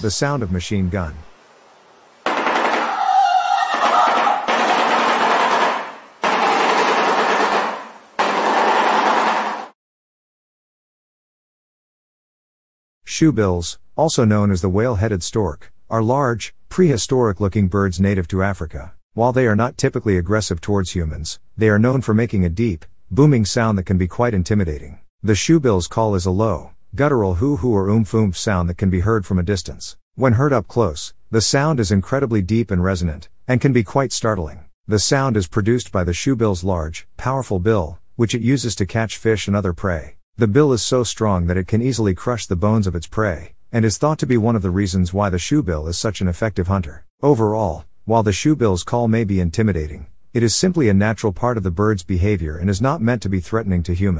The sound of machine gun. Shoebills, also known as the whale-headed stork, are large, prehistoric-looking birds native to Africa. While they are not typically aggressive towards humans, they are known for making a deep, booming sound that can be quite intimidating. The shoebill's call is a low, guttural hoo-hoo or oomph-oomph sound that can be heard from a distance. When heard up close, the sound is incredibly deep and resonant, and can be quite startling. The sound is produced by the shoebill's large, powerful bill, which it uses to catch fish and other prey. The bill is so strong that it can easily crush the bones of its prey, and is thought to be one of the reasons why the shoebill is such an effective hunter. Overall, while the shoebill's call may be intimidating, it is simply a natural part of the bird's behavior and is not meant to be threatening to humans.